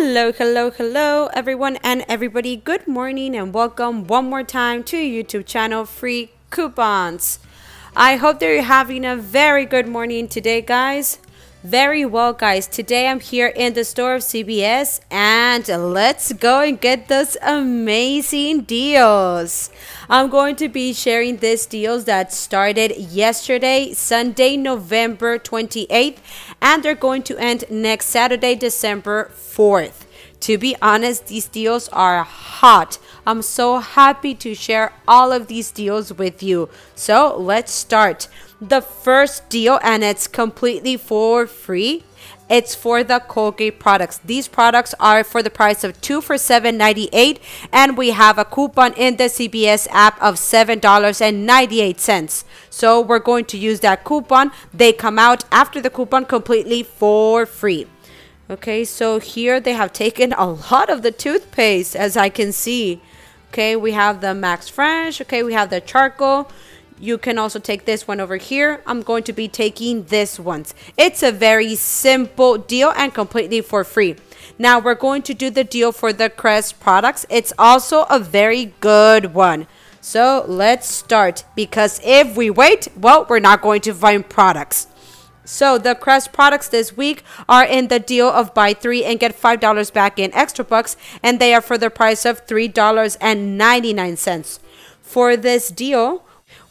Hello, hello, hello, everyone and everybody. Good morning and welcome one more time to YouTube channel Free Coupons. I hope that you're having a very good morning today, guys. Very well, guys. Today I'm here in the store of CVS and let's go and get those amazing deals. I'm going to be sharing these deals that started yesterday, Sunday, November 28th, and they're going to end next Saturday, December 4th. To be honest, these deals are hot. I'm so happy to share all of these deals with you. So let's start. The first deal, and it's completely for free. It's for the Colgate products. These products are for the price of two for $7.98, and we have a coupon in the CVS app of $7.98. So we're going to use that coupon. They come out after the coupon completely for free. Okay, so here they have taken a lot of the toothpaste as I can see. Okay, we have the Max Fresh. Okay, we have the charcoal. You can also take this one over here. I'm going to be taking this one. It's a very simple deal and completely for free. Now we're going to do the deal for the Crest products. It's also a very good one. So let's start because if we wait, well, we're not going to find products. So the Crest products this week are in the deal of buy three and get five dollars back in extra bucks, and they are for the price of three dollars and ninety nine cents. For this deal,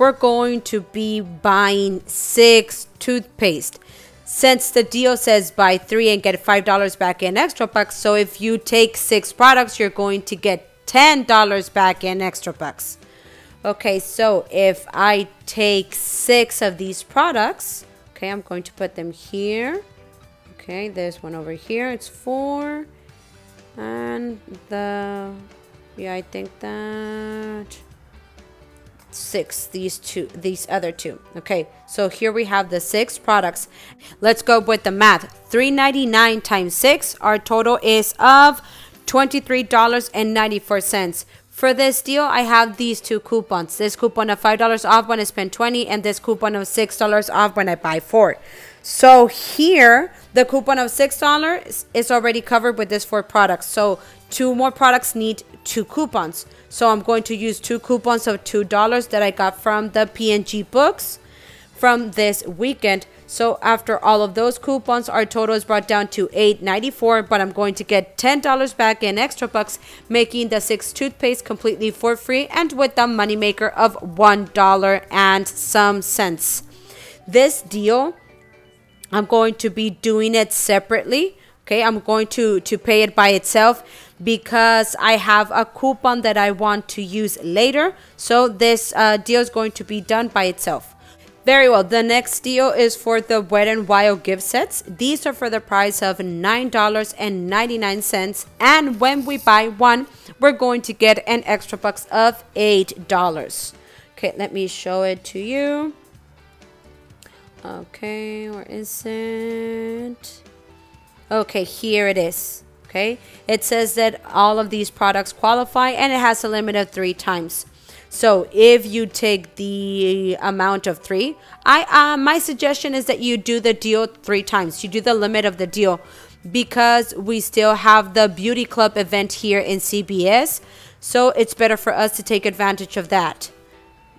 we're going to be buying six toothpaste. Since the deal says buy three and get five dollars back in extra bucks, so if you take six products, you're going to get ten dollars back in extra bucks. Okay, so if I take six of these products Okay, I'm going to put them here. Okay, there's one over here. It's four. And the, yeah, I think that six these two these other two okay so here we have the six products let's go with the math 399 times six our total is of $23.94 for this deal, I have these two coupons. This coupon of $5 off when I spend 20 and this coupon of $6 off when I buy 4. So here, the coupon of $6 is already covered with this four products. So two more products need two coupons. So I'm going to use two coupons of $2 that I got from the P&G books from this weekend. So after all of those coupons, our total is brought down to $8.94, but I'm going to get $10 back in extra bucks, making the six toothpaste completely for free and with the moneymaker of $1 and some cents. This deal, I'm going to be doing it separately. Okay, I'm going to, to pay it by itself because I have a coupon that I want to use later. So this uh, deal is going to be done by itself. Very well. The next deal is for the Wet and Wild gift sets. These are for the price of $9.99. And when we buy one, we're going to get an extra bucks of $8. Okay, let me show it to you. Okay, where is it? Okay, here it is. Okay, it says that all of these products qualify and it has a limit of three times. So if you take the amount of three, I uh, my suggestion is that you do the deal three times. You do the limit of the deal because we still have the beauty club event here in CVS. So it's better for us to take advantage of that.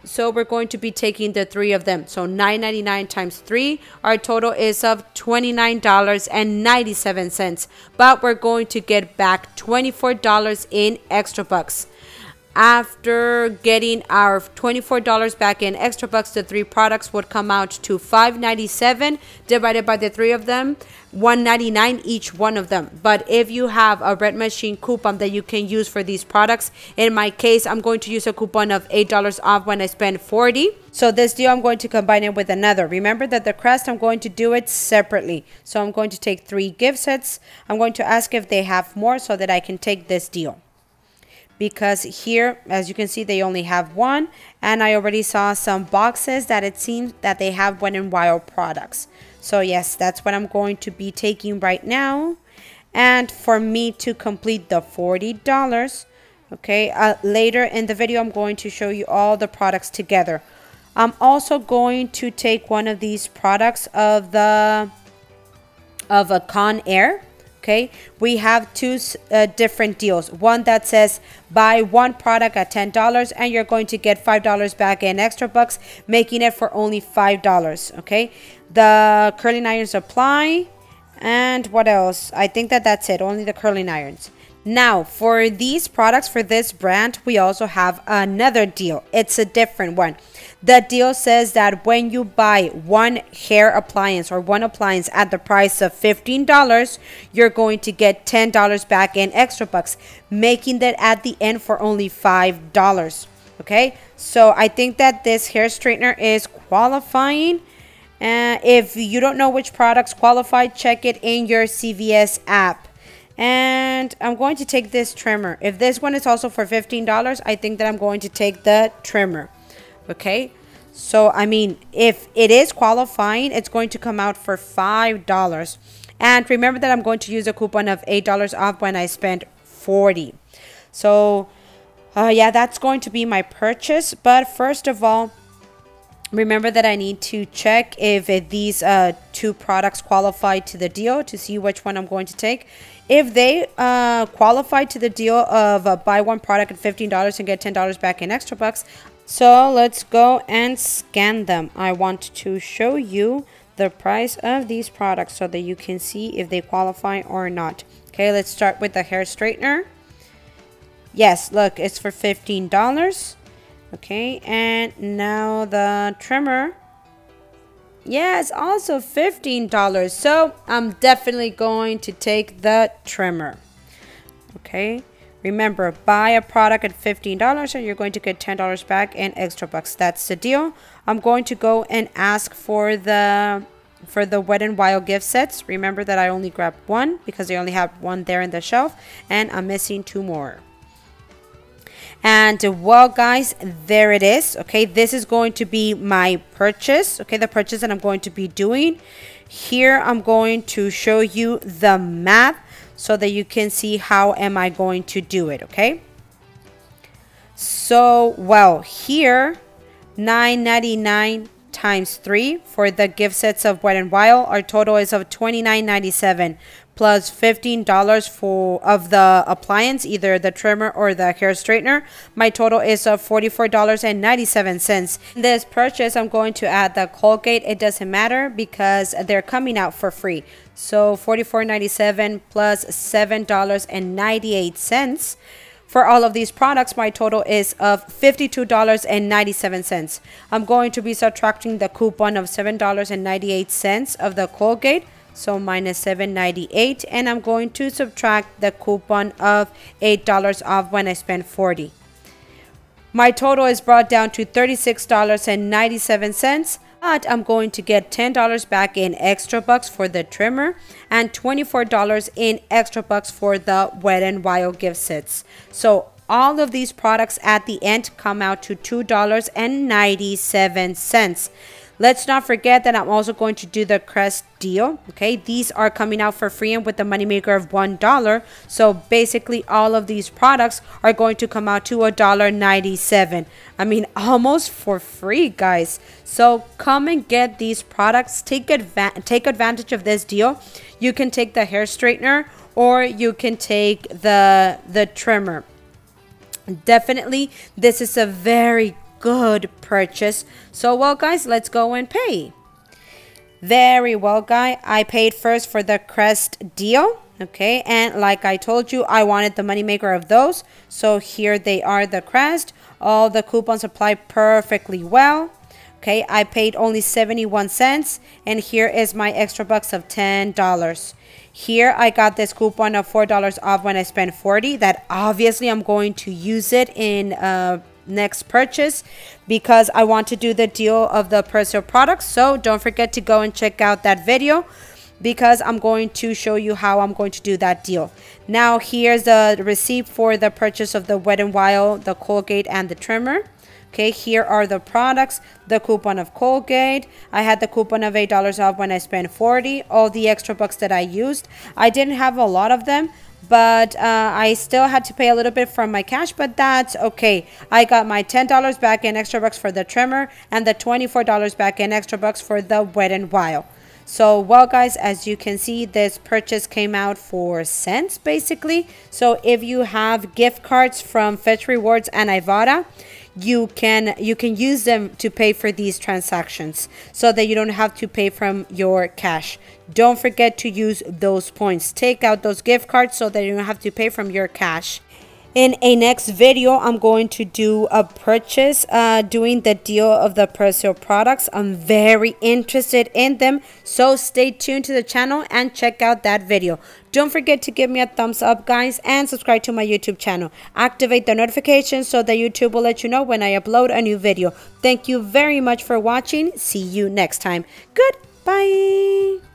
So we're going to be taking the three of them. So $9.99 times three, our total is of $29.97. But we're going to get back $24 in extra bucks after getting our $24 back in extra bucks the three products would come out to 597 divided by the three of them 199 each one of them. But if you have a red machine coupon that you can use for these products in my case i'm going to use a coupon of $8 off when i spend 40 so this deal i'm going to combine it with another. Remember that the crest i'm going to do it separately. So i'm going to take three gift sets. I'm going to ask if they have more so that i can take this deal because here as you can see they only have one and I already saw some boxes that it seems that they have Wet n Wild products. So yes that's what I'm going to be taking right now. And for me to complete the $40 okay uh, later in the video I'm going to show you all the products together. I'm also going to take one of these products of the of a Conair okay? We have two uh, different deals. One that says buy one product at $10 and you're going to get $5 back in extra bucks making it for only $5 okay? The curling irons apply and what else? I think that that's it only the curling irons now, for these products, for this brand, we also have another deal. It's a different one. The deal says that when you buy one hair appliance or one appliance at the price of $15, you're going to get $10 back in extra bucks, making that at the end for only $5. Okay, so I think that this hair straightener is qualifying. Uh, if you don't know which products qualify, check it in your CVS app. And I'm going to take this trimmer. If this one is also for $15, I think that I'm going to take the trimmer. Okay. So, I mean, if it is qualifying, it's going to come out for $5. And remember that I'm going to use a coupon of $8 off when I spend 40 So, uh, yeah, that's going to be my purchase. But first of all, remember that I need to check if it, these uh, two products qualify to the deal to see which one I'm going to take. If they uh, qualify to the deal of uh, buy one product at $15 and get $10 back in extra bucks, so let's go and scan them. I want to show you the price of these products so that you can see if they qualify or not. Okay, let's start with the hair straightener. Yes, look, it's for $15. Okay, and now the trimmer yeah, it's also $15. So I'm definitely going to take the trimmer. Okay. Remember, buy a product at $15 and you're going to get $10 back in extra bucks. That's the deal. I'm going to go and ask for the for the Wet and Wild gift sets. Remember that I only grabbed one because they only have one there in the shelf and I'm missing two more. And uh, well, guys, there it is. Okay, this is going to be my purchase. Okay, the purchase that I'm going to be doing. Here, I'm going to show you the math so that you can see how am I going to do it. Okay. So, well, here, 9.99 times 3 for the gift sets of Wet and Wild. Our total is of 29.97 plus $15 for of the appliance, either the trimmer or the hair straightener. My total is of $44.97. This purchase, I'm going to add the Colgate. It doesn't matter because they're coming out for free. So $44.97 plus $7.98. For all of these products, my total is of $52.97. I'm going to be subtracting the coupon of $7.98 of the Colgate so minus 798 and I'm going to subtract the coupon of $8 off when I spend 40 my total is brought down to $36.97 but I'm going to get $10 back in extra bucks for the trimmer and $24 in extra bucks for the Wet n Wild gift sets. So all of these products at the end come out to $2.97. Let's not forget that I'm also going to do the Crest deal. Okay, these are coming out for free and with the moneymaker of $1. So basically all of these products are going to come out to $1.97. I mean, almost for free, guys. So come and get these products. Take, adva take advantage of this deal. You can take the hair straightener or you can take the, the trimmer. Definitely, this is a very good purchase. So, well, guys, let's go and pay. Very well, guy. I paid first for the Crest deal. Okay, and like I told you, I wanted the moneymaker of those. So here they are, the Crest. All the coupons apply perfectly well. Okay, I paid only 71 cents. And here is my extra bucks of $10. Here I got this coupon of $4 off when I spent 40 That obviously I'm going to use it in uh, next purchase because I want to do the deal of the Persil products. So don't forget to go and check out that video because I'm going to show you how I'm going to do that deal. Now here's the receipt for the purchase of the Wet n Wild, the Colgate and the trimmer. Okay, here are the products, the coupon of Colgate. I had the coupon of $8 off when I spent 40 all the extra bucks that I used. I didn't have a lot of them, but uh, I still had to pay a little bit from my cash, but that's okay. I got my $10 back in extra bucks for the trimmer and the $24 back in extra bucks for the Wet n Wild. So, well, guys, as you can see, this purchase came out for cents basically. So, if you have gift cards from Fetch Rewards and Ibotta, you can you can use them to pay for these transactions so that you don't have to pay from your cash. Don't forget to use those points. Take out those gift cards so that you don't have to pay from your cash in a next video i'm going to do a purchase uh, doing the deal of the Persil products. I'm very interested in them so stay tuned to the channel and check out that video. Don't forget to give me a thumbs up guys and subscribe to my youtube channel. Activate the notifications so that youtube will let you know when i upload a new video. Thank you very much for watching. See you next time. Goodbye